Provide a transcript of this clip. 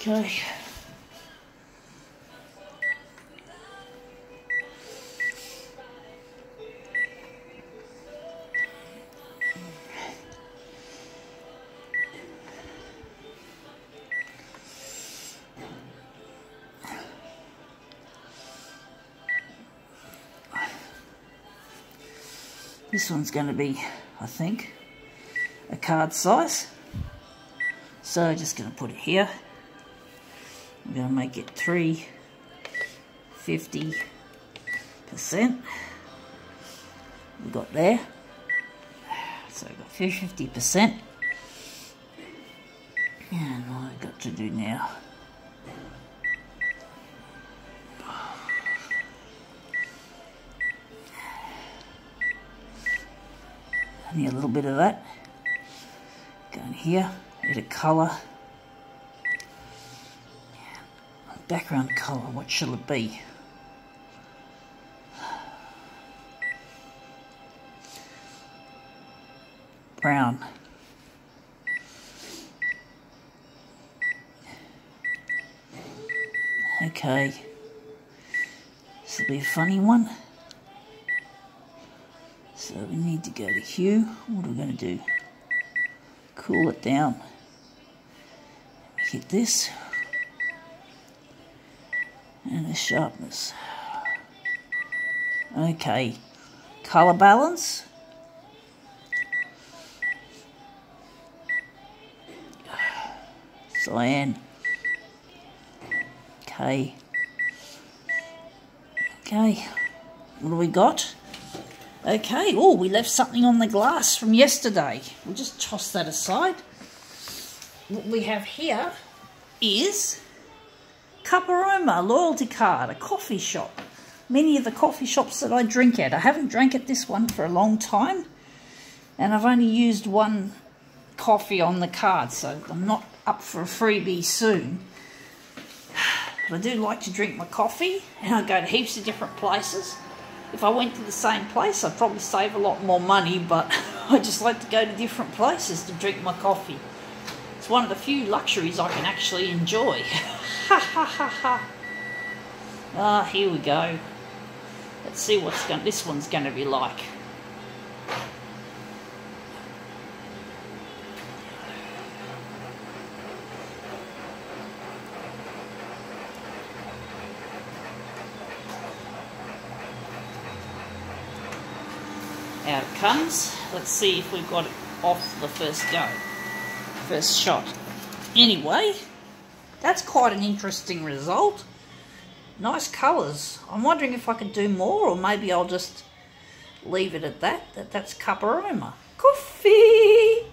Okay. This one's going to be, I think, a card size. So just going to put it here. I'm going to make it 350 percent. We got there. So I've got 350 percent. And what I've got to do now. I need a little bit of that. Go in here, bit of colour. Background colour, what shall it be? Brown. Okay. This will be a funny one. So we need to go to hue. What are we going to do? Cool it down. Hit this. And the sharpness. Okay. Color balance. Cyan. Okay. Okay. What do we got? Okay, oh, we left something on the glass from yesterday. We'll just toss that aside. What we have here is Cuparoma loyalty card, a coffee shop. Many of the coffee shops that I drink at. I haven't drank at this one for a long time. And I've only used one coffee on the card, so I'm not up for a freebie soon. But I do like to drink my coffee, and I go to heaps of different places if I went to the same place, I'd probably save a lot more money, but I just like to go to different places to drink my coffee. It's one of the few luxuries I can actually enjoy. Ha ha ha ha. Ah, here we go. Let's see what's going this one's going to be like. out it comes. Let's see if we've got it off the first go, first shot. Anyway, that's quite an interesting result. Nice colours. I'm wondering if I could do more or maybe I'll just leave it at that. that that's Cuparoma. Coffee!